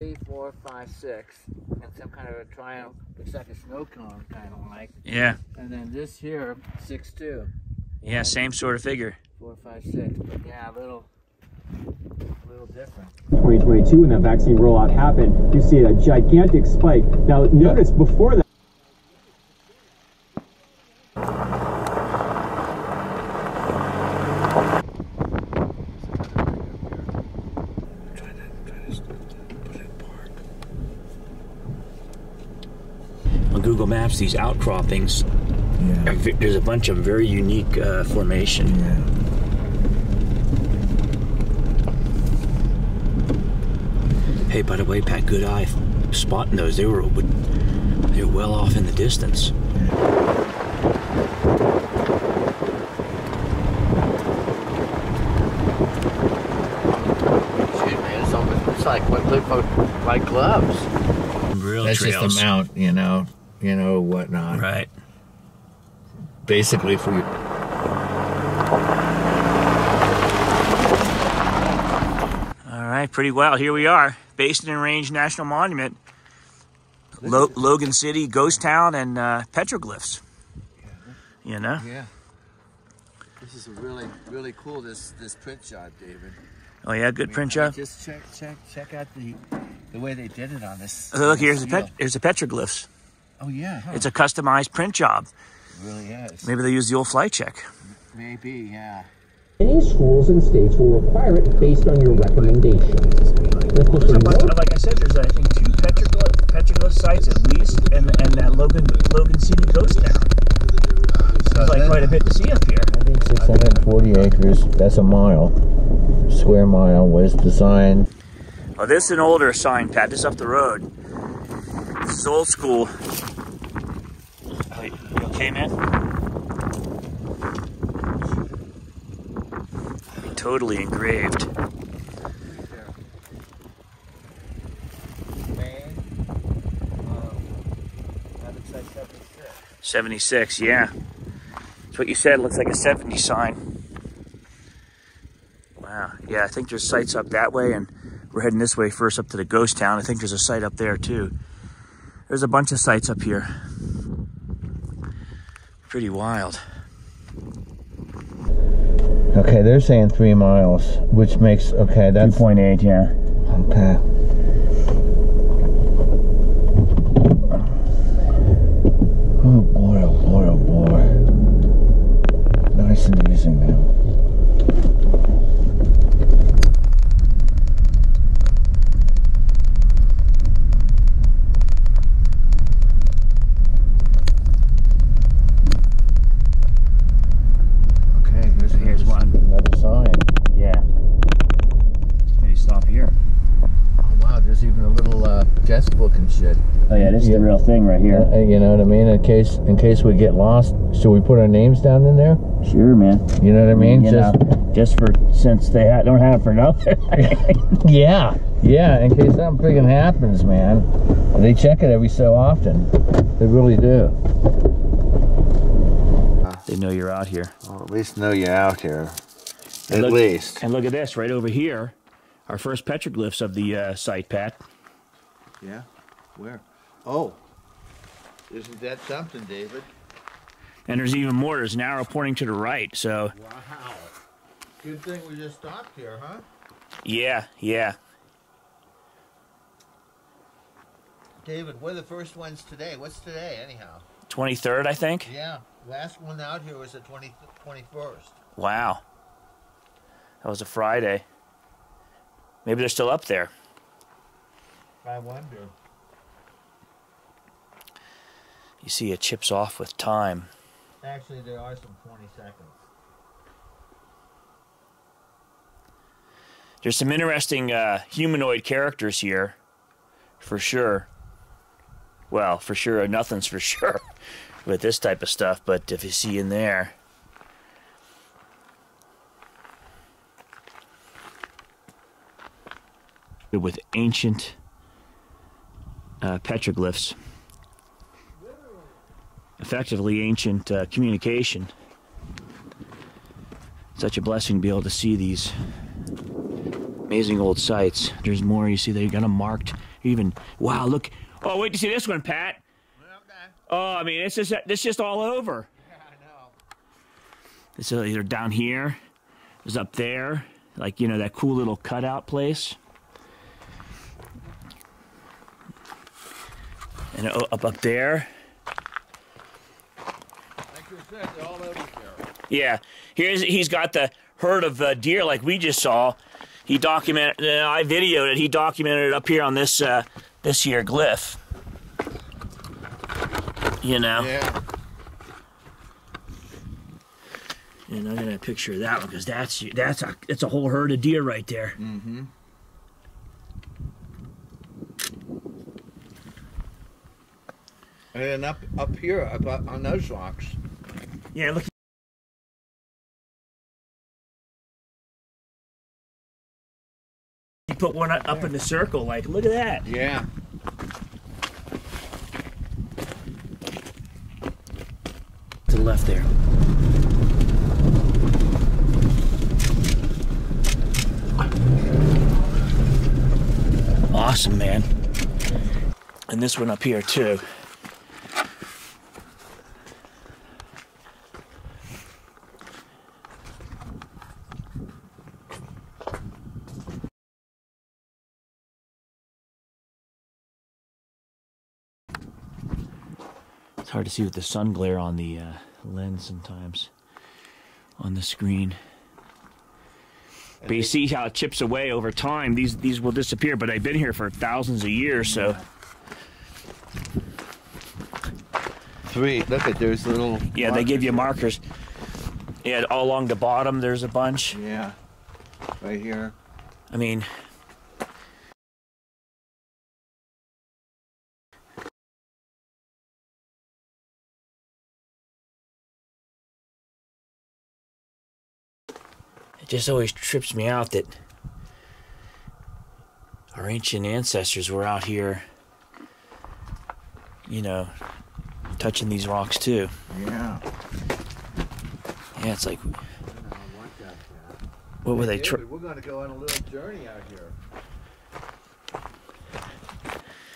three, four, five, six, and some kind of a triangle. Looks like a snow cone, kind of like. Yeah. And then this here, six two. Yeah, same sort of figure. Four, five, six. But yeah, a little, a little different. 2022 when that vaccine rollout happened, you see a gigantic spike. Now, notice before that. On Google Maps, these outcroppings, are ve- there's a bunch of very unique uh, formation. Hey, by the way, Pat, good eye spotting those. They were they were well off in the distance. Excuse me. It's almost, it's like what look like, like gloves. Real That's trails. just the mount, you know, you know whatnot. Right. Basically, for you. All right, pretty well. Here we are, Basin and Range National Monument, Lo- Logan City, Ghost Town, and uh, petroglyphs. You know? Yeah. This is really, really cool. This this print job, David. Oh yeah, good I mean, print job. Just check, check, check out the the way they did it on this. Oh, look, here's the pet- here's the petroglyphs. Oh yeah, huh? It's a customized print job. it really is. Maybe they use the old flight check. Maybe, yeah. Many schools and states will require it based on your recommendations. And of course, a bunch, more- like I said, there's I think two petroglyph, petroglyph sites at least, and and that Logan Logan City Ghost Town. There's like quite a bit to see up here. I think 640 acres, that's a mile, square mile, was designed. Oh, this is an older sign, Pat. This is up the road. This is old school. Okay, man? Totally engraved. Maine. That looks like 76. 76, yeah. That's what you said. Looks like a 70 sign. Wow. Yeah, I think there's sites up that way, and we're heading this way first up to the ghost town. I think there's a site up there, too. There's a bunch of sites up here. Pretty wild. Okay, they're saying three miles, which makes, okay, that's. 2.8, yeah. Okay. Oh boy, oh boy, oh boy. Nice and easy now. Okay, here's, Here's one. another sign. Yeah. Maybe stop here. Oh wow, there's even a little uh, guest book and shit. Yeah, the real thing right here. Uh, you know what I mean? In case in case we get lost, should we put our names down in there? Sure, man. You know what I mean? You Just know, just for since they ha- don't have it for nothing. yeah, yeah. In case something freaking happens, man. They check it every so often. They really do. they know you're out here. Well, at least know you're out here. At look- least. And look at this right over here. Our first petroglyphs of the uh, site, Pat. Yeah. Where? Oh. Isn't that something, David? And there's even more. There's an arrow pointing to the right. So, Wow. Good thing we just stopped here, huh? yeah, yeah. David, we're the first ones today. What's today, anyhow? 23rd, I think. Yeah. Last one out here was the 20, 21st. Wow. That was a Friday. Maybe they're still up there. I wonder. You see, it chips off with time. Actually, there are some 20 seconds. There's some interesting uh, humanoid characters here, for sure. Well, for sure, nothing's for sure with this type of stuff, but if you see in there. With ancient uh, petroglyphs, effectively ancient uh, communication. Such a blessing to be able to see these amazing old sites. There's more. You see, they got them marked Even wow, look. Oh, wait to see this one, Pat. Oh, I mean, it's just it's just all over. Yeah, I know. It's either down here, it's up there, like you know that cool little cutout place, and up up there. Like you said, they're all over there. Yeah, here's he's got the herd of uh, deer like we just saw. He documented. Uh, I videoed it. He documented it up here on this uh, this here glyph. You know, Yeah. and I'm gonna picture that one because that's that's a that's a whole herd of deer right there. Mm-hmm. And then up up here, up, up on those rocks. Yeah, look. You put one up up in the circle, like look at that. Yeah. To the left there. Awesome, man. And this one up here too. Hard to see with the sun glare on the uh, lens sometimes on the screen. But you see how it chips away over time. These these will disappear, but they've been here for thousands of years. So Three. Look at those little. yeah, they give you markers. Yeah, all along the bottom there's a bunch. Yeah. Right here. I mean, just always trips me out that our ancient ancestors were out here, you know, touching these rocks too. Yeah. Yeah, it's like, what were they? We're going to go on a little journey out here.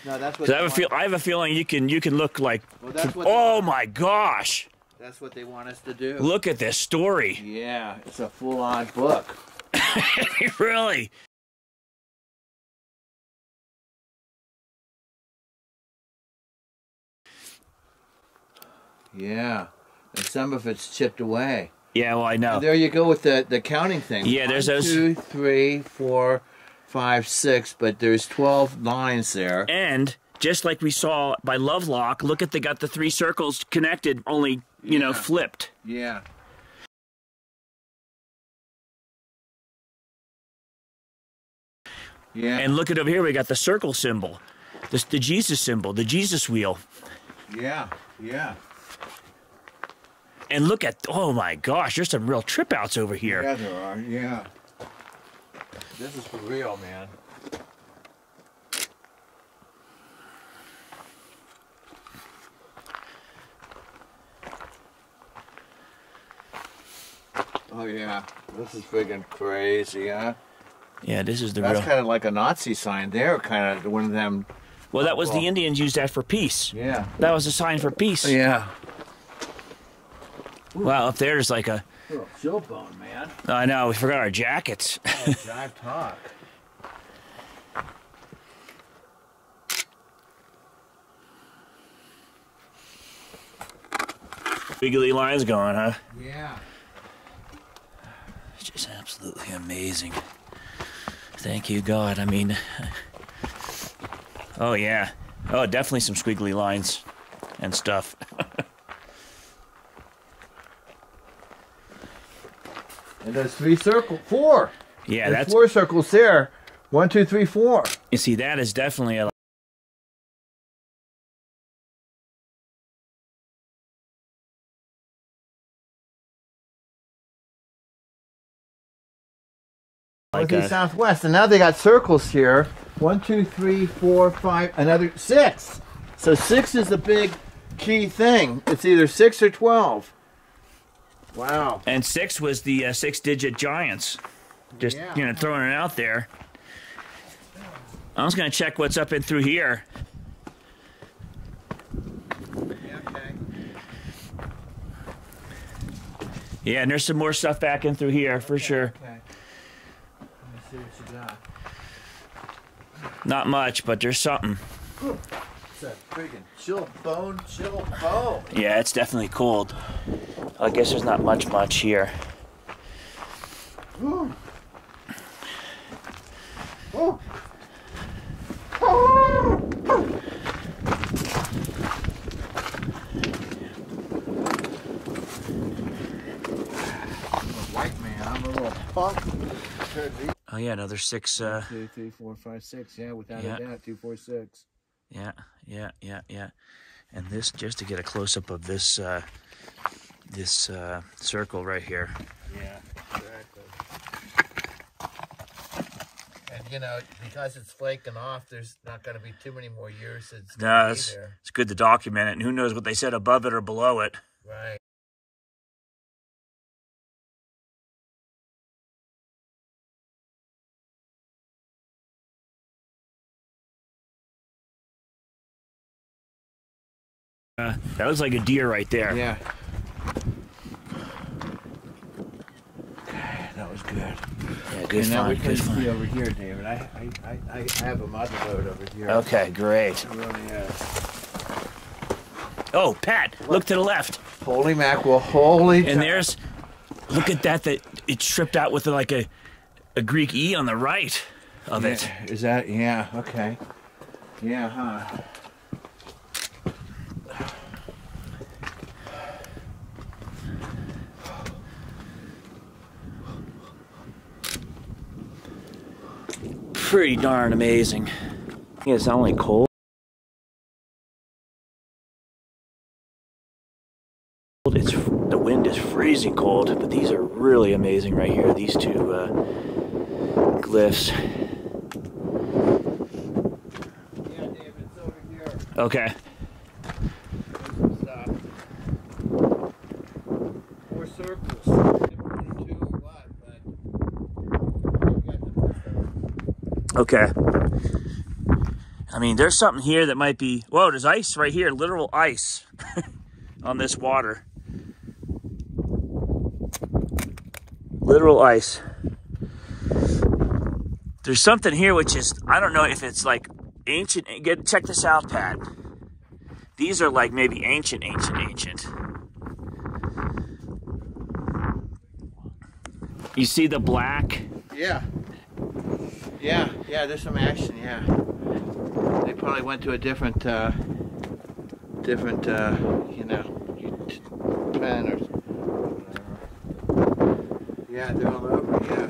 No, that's what. I have a feel. I have a feeling you can you can look like. Well. Oh my gosh! That's what they want us to do. Look at this story. Yeah, it's a full-on book. really? Yeah, and some of it's chipped away. Yeah, well, I know. And there you go with the the counting thing. Yeah, there's One, those- two, three, four, five, six. But there's twelve lines there. And just like we saw by Lovelock, look at they got the three circles connected, only you know flipped. Yeah. Yeah. And look at over here, we got the circle symbol, this the Jesus symbol, the Jesus wheel. yeah. Yeah. And look at oh my gosh, there's some real trip outs over here. Yeah, there are. Yeah. This is for real, man. Oh yeah, this is friggin' crazy, huh? Yeah, this is the That's real. kind of like a Nazi sign there, kind of one of them. Well, that was the Indians used that for peace. Yeah. That was a sign for peace. Yeah. Wow, up there's like a. Bone, man. I know we forgot our jackets. Jive talk. Wiggly lines going, huh? Yeah. It's just absolutely amazing. Thank you, God. I mean, oh yeah, oh definitely some squiggly lines and stuff. And there's three circle, four. Yeah, There's that's four circles there. One, two, three, four. you see that is definitely a. Northeast, southwest, and now they got circles here. One, two, three, four, five, another six. So six is the big key thing. It's either six or twelve. Wow. and six was the uh, six-digit giants. Just Yeah. you know, throwing it out there. I was gonna check what's up in through here. Yeah, okay. Yeah, and there's some more stuff back in through here for sure. Okay. Let me see what you got. Not much, but there's something. It's a friggin' chill bone, chill bone. Yeah, it's definitely cold. I guess there's not much much here. Ooh. White man, I'm a little punk. Oh yeah, another six. Uh, Two, three, four, five, six. Yeah, without Yeah. a doubt, two, four, six. yeah, yeah, yeah, yeah. And this just to get a close up of this uh, this uh, circle right here. Yeah, exactly. And you know, because it's flaking off, there's not going to be too many more years. It's No, gonna be it's, there. it's good to document it, and who knows what they said above it or below it. Right. That looks like a deer right there. Yeah. That was good. Yeah, good and now we find, good see over here, David. I, I, I, I have a mother lode over here. Okay, great. I really is. Oh, Pat, look to the left. Holy mackerel! Holy. And there's, look at that. That it's stripped out with like a, a Greek E on the right of it. Yeah, Is that? Yeah. Okay. Yeah. Huh. Pretty darn amazing. It's not only cold. It's the wind is freezing cold, but these are really amazing right here. These two uh, glyphs. Yeah, David. It's over here. Okay. There's some stuff. Four circles. Different than two or what? But we got the Okay. I mean, there's something here that might be. Whoa, there's ice right here, literal ice on this water. Literal ice. There's something here which is I don't know if it's like ancient. Get check this out, Pat. These are like maybe ancient, ancient, ancient. You see the black? Yeah. Yeah, yeah, there's some action, yeah. They probably went to a different, uh, different, uh, you know, pen or whatever. Yeah, they're all over, yeah.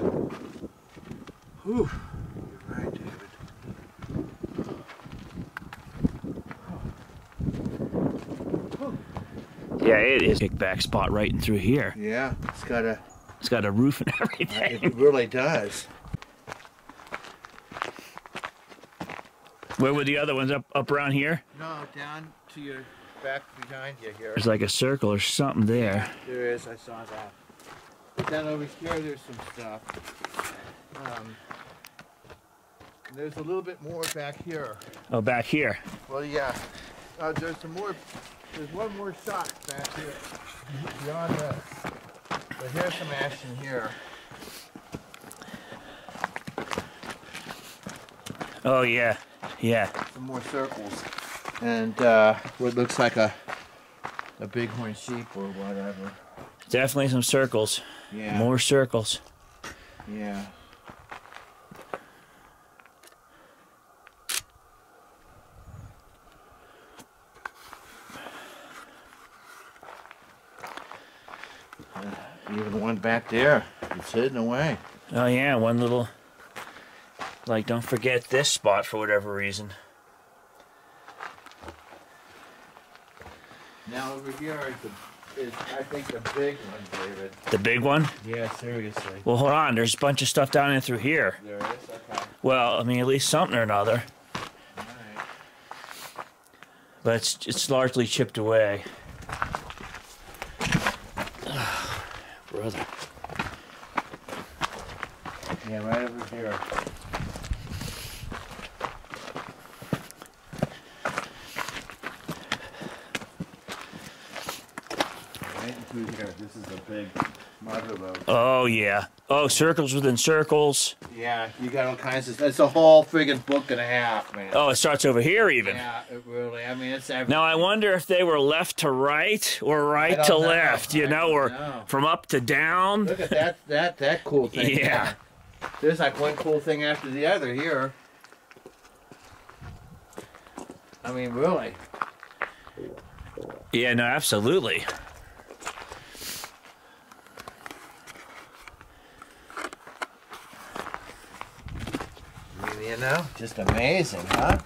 Whew. You're right, David. Yeah, it is. Kickback spot right in through here. Yeah, it's got a, It's got a roof and everything. it really does. Where were the other ones? Up up around here? No, down to your back behind you here. There's like a circle or something there. There is, I saw that. But then over here, there's some stuff. Um, there's a little bit more back here. Oh, back here. Well, yeah. Uh, there's some more. There's one more shot back here. Beyond this. But here's some action here. Oh yeah, yeah. Some more circles. And uh, what looks like a a bighorn sheep or whatever. Definitely some circles. Yeah. More circles. Yeah. Uh, Even one back there. It's hidden away. Oh yeah, one little. Like, don't forget this spot for whatever reason. Now over here is, the, is I think the big one, David. The big one. Yeah, seriously. Well, hold on. There's a bunch of stuff down in through here. There is? Okay. Well, I mean, at least something or another. Alright. But it's it's largely chipped away. Brother. Yeah, right over here. through here. This is a big mother lode. Oh yeah. Oh, circles within circles. Yeah, you got all kinds of. It's a whole friggin' book and a half, man. Oh, it starts over here even. Yeah, it really. I mean, it's every, Now I wonder if they were left to right or right to know. left, you know, or know. from up to down. Look at that that that cool thing. Yeah. There's like one cool thing after the other here. I mean, really. Yeah, no, absolutely. You know, just amazing, huh?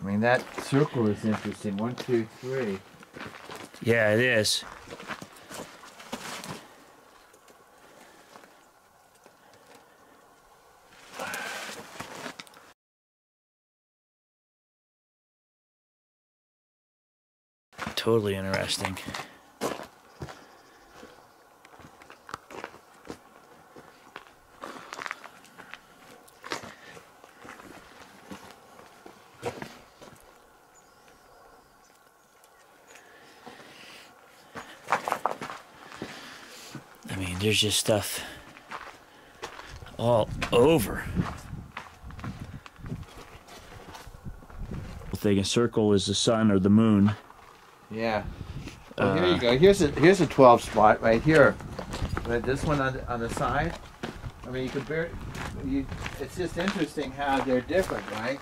I mean, that circle is interesting. One, two, three. Yeah, it is. Totally interesting. I mean, there's just stuff all over. Thing a circle is the sun or the moon. Yeah. Uh, well, here you go. Here's a here's a 12 spot right here. But this one on the, on the side. I mean, you compare. You, it's just interesting how they're different, right?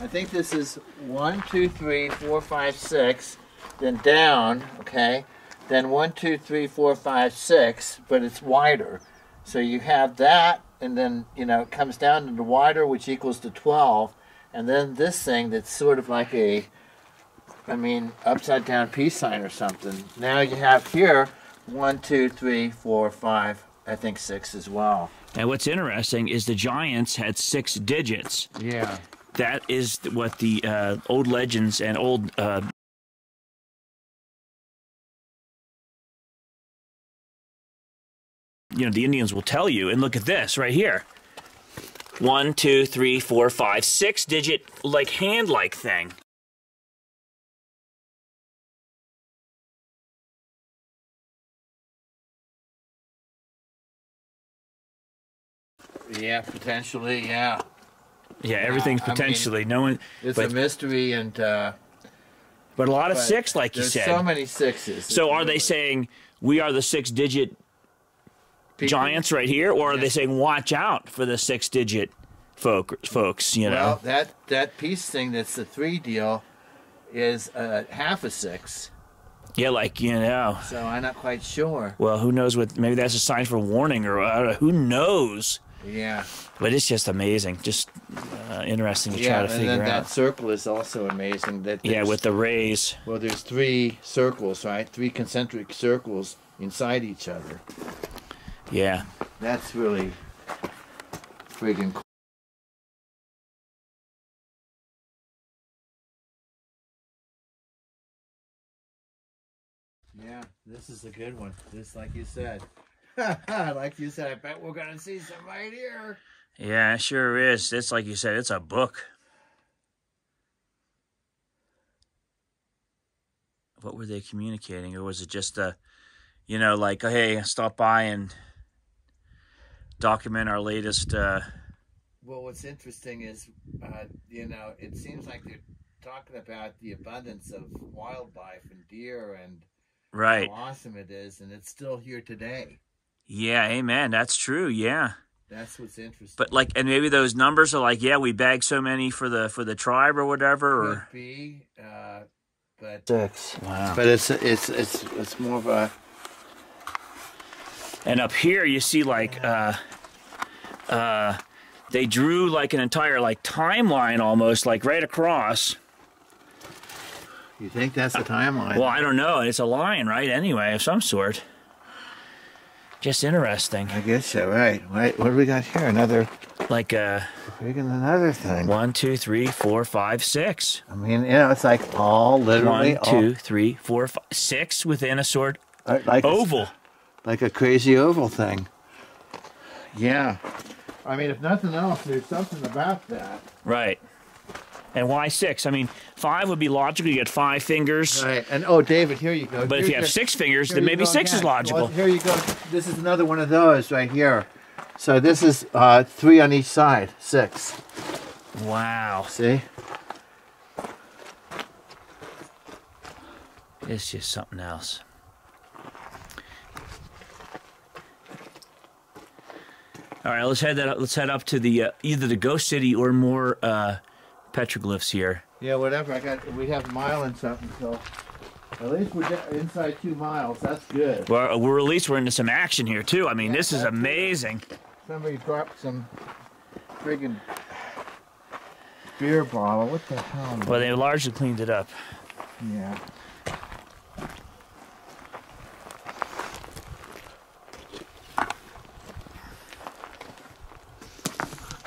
I think this is one, two, three, four, five, six, then down. Okay, then one, two, three, four, five, six, but it's wider. So you have that, and then you know it comes down to the wider, which equals to 12, and then this thing that's sort of like a I mean, upside down peace sign or something. Now you have here one, two, three, four, five, I think six as well. And what's interesting is the giants had six digits. Yeah. That is what the uh, old legends and old uh, you know the Indians will tell you. And look at this right here. One, two, three, four, five, six digit like hand like thing. Yeah, potentially, yeah. Yeah, everything's I mean, potentially no one, It's but a mystery and uh but a lot of six, like you said. so many sixes. So are they saying we are the six digit People- giants right here, or are they saying watch out for the six digit folk, folks? You know, Well, that that piece thing that's the three deal is uh, half a six. yeah, like you know. So I'm not quite sure. Well, who knows what? Maybe that's a sign for warning, or uh, who knows? Yeah. But it's just amazing, just uh, interesting to yeah, try to figure and figure then that circle is also amazing. That Yeah, with the rays. Well, there's three circles, right? Three concentric circles inside each other. Yeah, That's really friggin' cool. Yeah, this is a good one. Just like you said. like you said, I bet we're gonna see some right here. yeah, it sure is. It's like you said, it's a book. What were they communicating, or was it just a, you know, like, hey, stop by and document our latest? Uh, Well, what's interesting is, uh, you know, it seems like they're talking about the abundance of wildlife and deer and right. how awesome it is, and it's still here today. Yeah, amen. That's true. Yeah. That's what's interesting. But like, and maybe those numbers are like, yeah, we bagged so many for the for the tribe or whatever. Or be, uh, but six. Wow. but it's it's it's it's more of a And up here, you see like, uh, uh, they drew like an entire like timeline almost, like right across. You think that's the timeline? Well, I don't know. It's a line, right? Anyway, of some sort. Just interesting. I guess so. Right. Right. What do we got here? Another like a Bigger than another thing. one, two, three, four, five, six. I mean, you know, it's like all literally One, two, three, four, five, six within a sort all, uh, like a- oval. Like a crazy oval thing. Yeah. I mean, if nothing else, there's something about that. Right. And why six? I mean, five would be logical. You get five fingers. Right. And oh, David, here you go. But if you have your- six fingers, then maybe go six is logical. Well, here you go. This is another one of those right here. So this is uh, three on each side. Six. Wow. See? It's just something else. All right, let's head that. Up, let's head up to the uh, either the Ghost City or more uh, petroglyphs here. Yeah, whatever. I got. We have a mile and something. So at least we're inside two miles. That's good. Well, we're at least we're into some action here too. I mean, this is amazing. Somebody dropped some friggin' beer bottle. What the hell? man? Well, they largely cleaned it up. Yeah.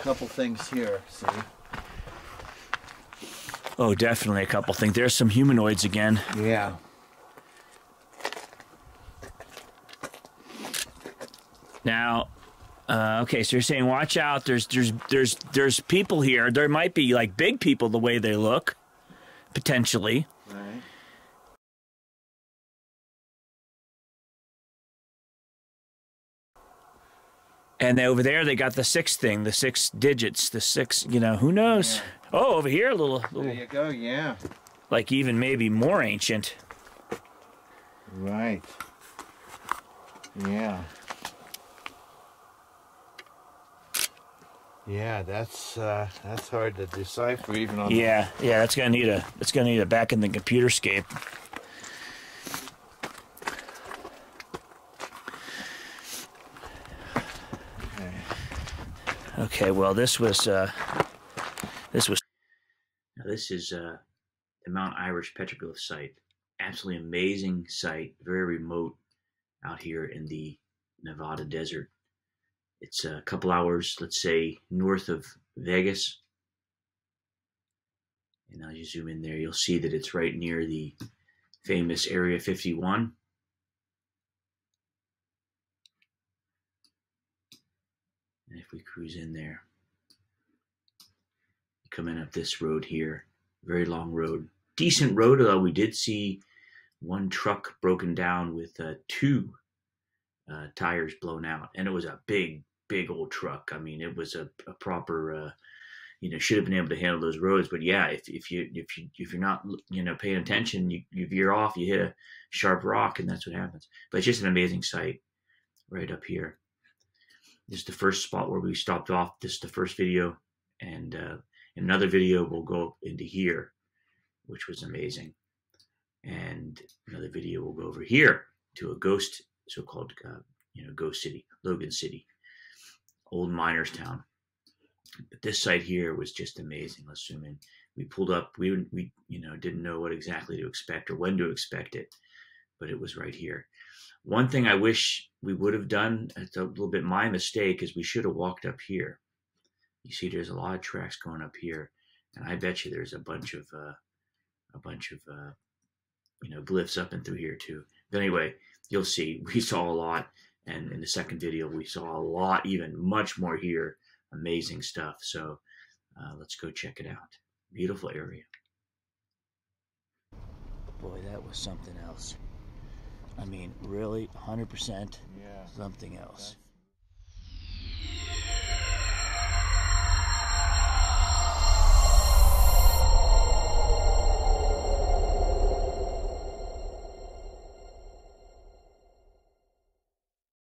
Couple things here, see? Oh, definitely a couple things. There's some humanoids again. Yeah. Now, uh, okay, so you're saying watch out. There's there's there's there's people here. There might be like big people the way they look, potentially. Right. And they, over there, they got the six thing, the six digits, the six. You know, who knows? Oh, over here, a little, There you go, yeah. like even maybe more ancient. Right. Yeah. Yeah, that's uh, that's hard to decipher even on Yeah, yeah, that's gonna need a that's gonna need a back in the computer scape. Okay, well this was uh this was now this is uh the Mount Irish petroglyph site. Absolutely amazing site, very remote out here in the Nevada desert. It's a couple hours, let's say, north of Vegas. And now you zoom in there, you'll see that it's right near the famous Area 51. And if we cruise in there, coming up this road here, very long road, decent road, although we did see one truck broken down with uh, two uh, tires blown out, and it was a big, big old truck. I mean, it was a, a proper, uh, you know, should have been able to handle those roads. But yeah, if, if you if you if you're not you know paying attention, you, you veer off, you hit a sharp rock, and that's what happens. But it's just an amazing sight right up here. This is the first spot where we stopped off. This is the first video, and uh, another video we'll go into here, which was amazing. And another video will go over here to a ghost, so-called, uh, you know, ghost city, Logan City, old miners town. But this site here was just amazing. Let's zoom in. We pulled up. We we you know didn't know what exactly to expect or when to expect it, but it was right here. One thing I wish we would have done, it's a little bit my mistake, is we should have walked up here. You see, there's a lot of tracks going up here, and I bet you there's a bunch of uh, a bunch of uh, you know glyphs up and through here too. But anyway, you'll see we saw a lot, and in the second video we saw a lot, even much more here. Amazing stuff. So uh, let's go check it out. Beautiful area. Boy, that was something else. I mean, really, 100% yeah. something else. That's